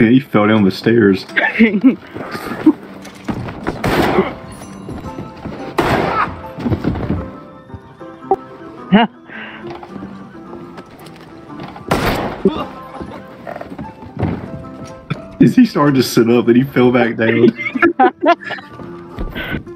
Yeah, he fell down the stairs. Is he starting to sit up and he fell back down.